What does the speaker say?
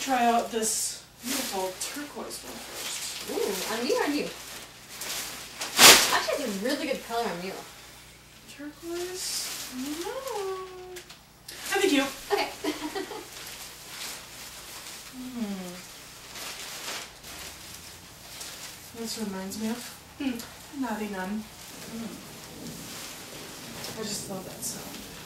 try out this beautiful turquoise one first. Ooh, on me or on you? Actually, it's a really good color on you. Turquoise? No. I think you. Okay. Hmm. This reminds me of hmm. Naughty Nun. Hmm. I just love that sound.